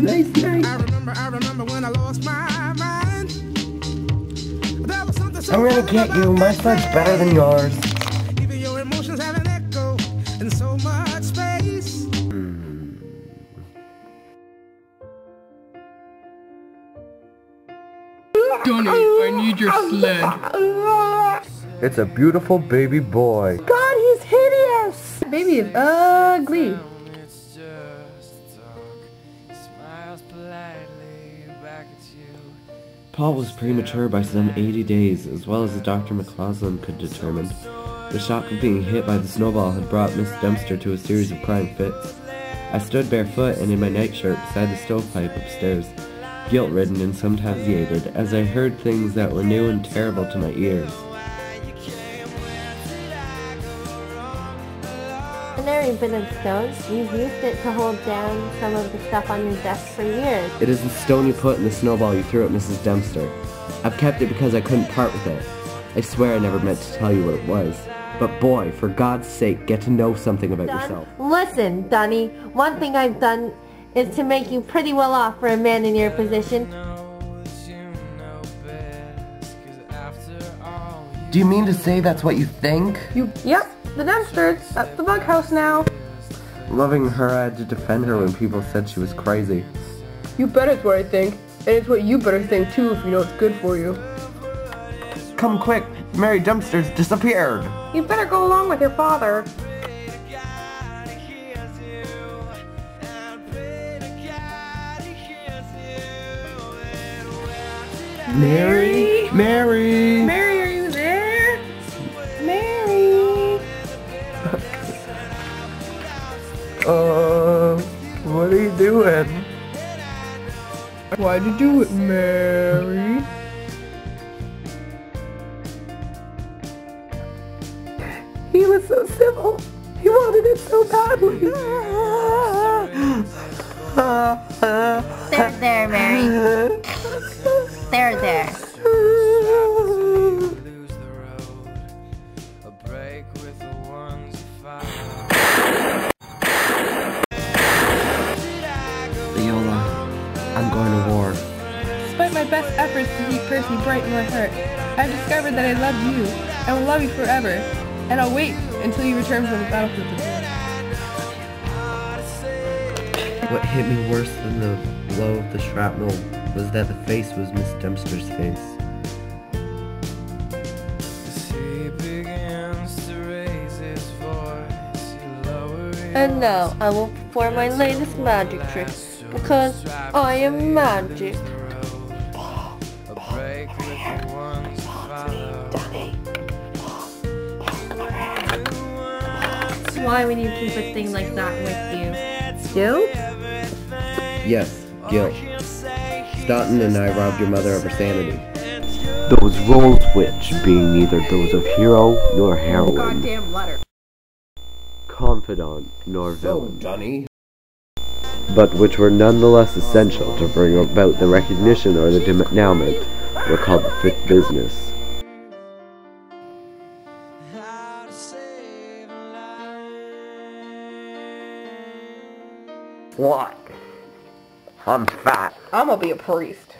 remember, I remember when I lost my mind. There was something so I'm gonna get you. My foot's better than yours. Even your emotions have an echo in so much space. Donnie, I need your sled. It's a beautiful baby boy. God, he's hideous! Baby is ugly. Paul was premature by some 80 days, as well as Dr. McCausland could determine. The shock of being hit by the snowball had brought Miss Dempster to a series of crying fits. I stood barefoot and in my nightshirt beside the stovepipe upstairs, guilt-ridden and sometimes as I heard things that were new and terrible to my ears. Ordinary bit of stone. You've used it to hold down some of the stuff on your desk for years. It is the stone you put in the snowball you threw at Mrs. Dempster. I've kept it because I couldn't part with it. I swear I never meant to tell you what it was. But boy, for God's sake, get to know something about Done? yourself. Listen, Dunny, one thing I've done is to make you pretty well off for a man in your position. Know that you know best. 'Cause after all, Do you mean to say that's what you think? You, yep, the Dempsters. at uh, the bug house now. Loving her, I had to defend her when people said she was crazy. You bet it's what I think. And it's what you better think too if you know it's good for you. Come quick, Mary Dempster's disappeared. You better go along with your father. Mary? Mary? you. Uh, what are you doing? Why'd you do it, Mary? He was so civil. He wanted it so badly. There, there, Mary. There, there. My best efforts to keep Percy bright in my heart, I've discovered that I love you. and will love you forever. And I'll wait until you return from the battlefield. What hit me worse than the blow of the shrapnel was that the face was Miss Dempster's face. As he begins to raise his voice, you lower it. And now I will perform my latest magic trick because I am magic. A break with the ones you follow. Why would you keep a thing like that with you? Still? Yes, guilt. Staunton and I robbed your mother of her sanity. Those roles which, being neither those of hero nor heroine, oh, Goddamn letter. confidant nor villain, Johnny. but which were nonetheless essential to bring about the recognition or the denouement, were called the fifth business. How to save a life. What? I'm fat. I'm gonna be a priest.